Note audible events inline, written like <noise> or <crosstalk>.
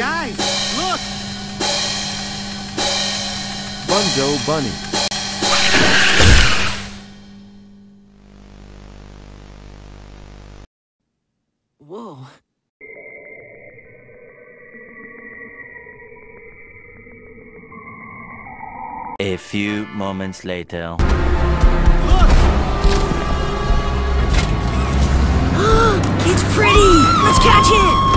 Guys, look! Bunzo Bunny. Whoa. A few moments later. Look. <gasps> It's pretty! Let's catch it!